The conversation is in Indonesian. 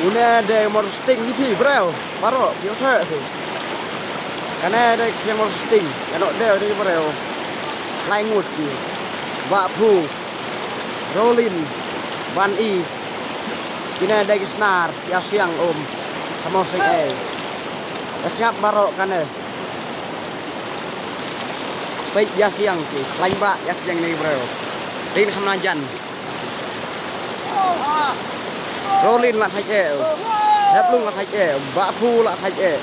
Una de mor sting di pi breo. Paro, yo tu. Kana de ke mor sting. Ano de de breo. Lai ngut ki. Wa pu. Rolin. Ban i. Kina de snar ya siang om. Kamo sing e. Esngap baro kana. Baik ya siang ki. Lain ba ya siang ni breo. Rin kham jan. rolin lah thay kẹo, hết lah thay kẹo, vạ lah thay.